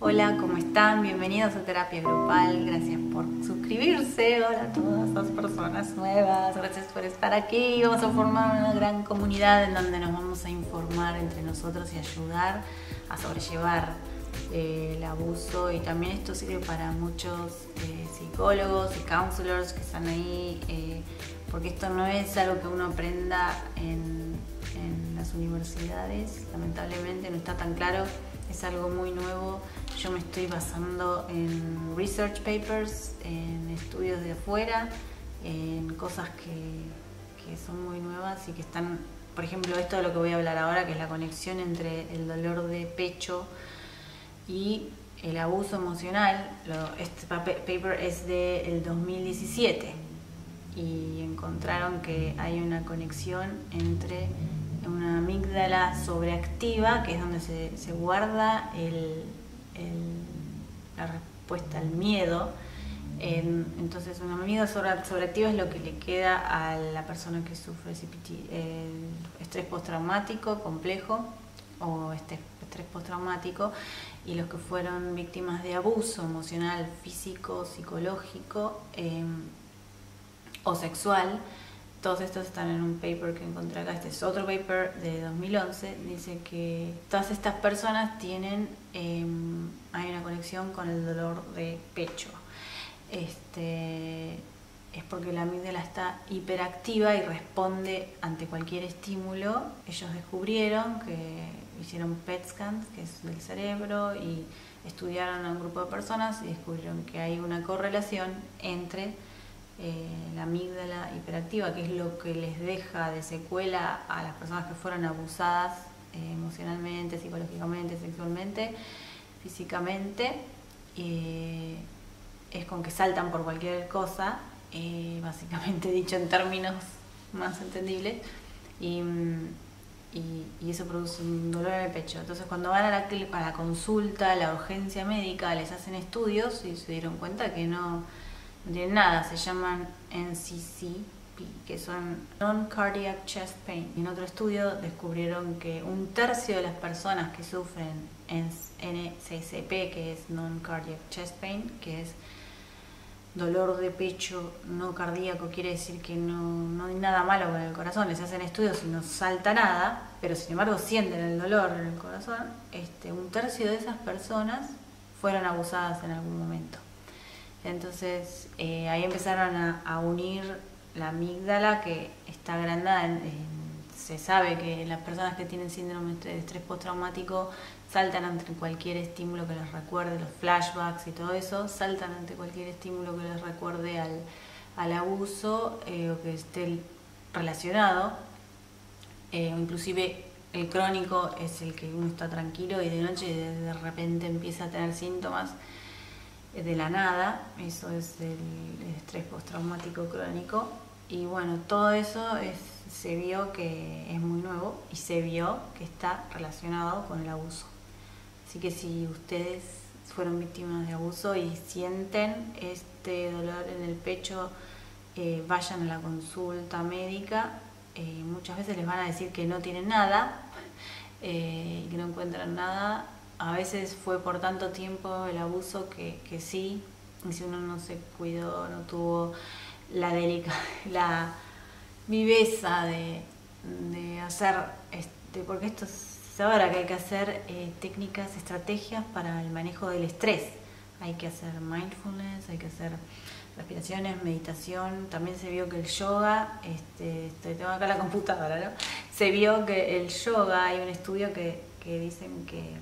Hola, ¿cómo están? Bienvenidos a Terapia Grupal. Gracias por suscribirse. Hola a todas las personas nuevas. Gracias por estar aquí. Vamos a formar una gran comunidad en donde nos vamos a informar entre nosotros y ayudar a sobrellevar eh, el abuso. Y también esto sirve para muchos eh, psicólogos y counselors que están ahí, eh, porque esto no es algo que uno aprenda en, en las universidades. Lamentablemente no está tan claro es algo muy nuevo. Yo me estoy basando en research papers, en estudios de afuera, en cosas que, que son muy nuevas y que están, por ejemplo, esto de lo que voy a hablar ahora, que es la conexión entre el dolor de pecho y el abuso emocional. Este paper es del 2017 y encontraron que hay una conexión entre una amígdala sobreactiva, que es donde se, guarda la respuesta al miedo. entonces, una amígdala sobreactiva es lo que le queda a la persona que sufre estrés postraumático complejo o este estrés postraumático y los que fueron víctimas de abuso emocional, físico, psicológico eh, o sexual todos estos están en un paper que encontré acá, este es otro paper de 2011, dice que todas estas personas tienen, em, hay una conexión con el dolor de pecho. Este, es porque la amígdala está hiperactiva y responde ante cualquier estímulo. Ellos descubrieron que hicieron PET scans, que es del cerebro, y estudiaron a un grupo de personas y descubrieron que hay una correlación entre eh, la amígdala hiperactiva, que es lo que les deja de secuela a las personas que fueron abusadas eh, emocionalmente, psicológicamente, sexualmente, físicamente, eh, es con que saltan por cualquier cosa, básicamente dicho en términos más entendibles, y, y, eso produce un dolor en el pecho. Entonces cuando van a la, a la consulta, a la urgencia médica, les hacen estudios y se dieron cuenta que no de nada, se llaman NCCP, que son Non-Cardiac Chest Pain. En otro estudio descubrieron que un tercio de las personas que sufren NCCP, que es Non-Cardiac Chest Pain, que es dolor de pecho no cardíaco, quiere decir que no, no hay nada malo con el corazón, les hacen estudios y no salta nada, pero sin embargo sienten el dolor en el corazón, este, un tercio de esas personas fueron abusadas en algún momento. Entonces eh, ahí empezaron a, unir la amígdala que está agrandada. se sabe que las personas que tienen síndrome de estrés postraumático saltan ante cualquier estímulo que les recuerde, los flashbacks y todo eso, saltan ante cualquier estímulo que les recuerde al, abuso eh, o que esté relacionado. Eh, inclusive el crónico es el que uno está tranquilo y de noche de repente empieza a tener síntomas de la nada, eso es el, estrés postraumático crónico. Y bueno, todo eso es, se vio que es muy nuevo y se vio que está relacionado con el abuso. Así que si ustedes fueron víctimas de abuso y sienten este dolor en el pecho, eh, vayan a la consulta médica. Eh, muchas veces les van a decir que no tienen nada eh, que no encuentran nada a veces fue por tanto tiempo el abuso que, que sí, y si uno no se cuidó, no tuvo la delica, la viveza de, hacer, este, porque esto es ahora que hay que hacer eh, técnicas, estrategias para el manejo del estrés. Hay que hacer mindfulness, hay que hacer respiraciones, meditación. También se vio que el yoga, este, tengo acá la computadora, ¿no? Se vio que el yoga, hay un estudio que, que dicen que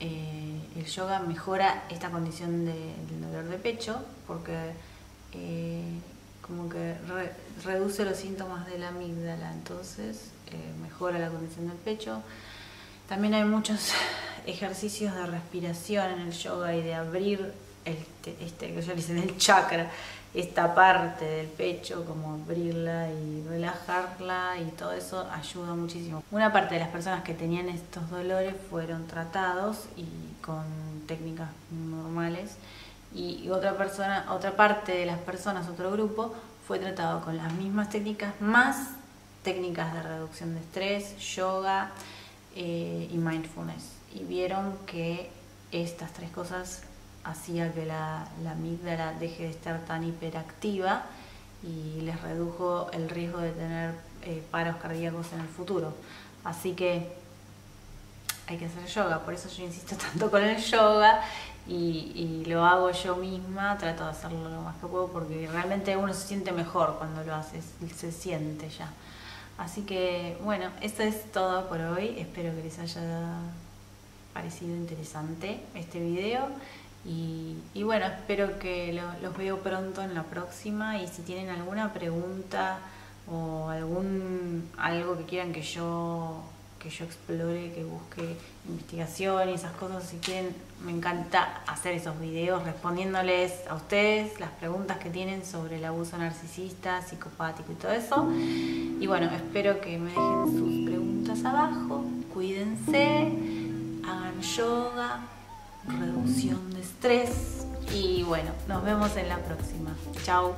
eh, el yoga mejora esta condición del dolor de pecho porque eh, como que reduce los síntomas de la amígdala, entonces eh, mejora la condición del pecho. También hay muchos ejercicios de respiración en el yoga y de abrir este, este que yo le dicen el chakra, esta parte del pecho, como abrirla y relajarla y todo eso ayuda muchísimo. Una parte de las personas que tenían estos dolores fueron tratados y con técnicas normales y otra persona, otra parte de las personas, otro grupo, fue tratado con las mismas técnicas más técnicas de reducción de estrés, yoga eh, y mindfulness. Y vieron que estas tres cosas hacía que la, la amígdala deje de estar tan hiperactiva y les redujo el riesgo de tener eh, paros cardíacos en el futuro. Así que hay que hacer yoga, por eso yo insisto tanto con el yoga y, lo hago yo misma, trato de hacerlo lo más que puedo porque realmente uno se siente mejor cuando lo hace, se siente ya. Así que bueno, esto es todo por hoy, espero que les haya parecido interesante este video y, bueno, espero que los veo pronto en la próxima y si tienen alguna pregunta o algún algo que quieran que yo que yo explore, que busque investigación y esas cosas, si quieren, me encanta hacer esos videos respondiéndoles a ustedes las preguntas que tienen sobre el abuso narcisista, psicopático y todo eso. Y bueno, espero que me dejen sus preguntas abajo, cuídense, hagan yoga, reducción de estrés y bueno, nos vemos en la próxima. Chao.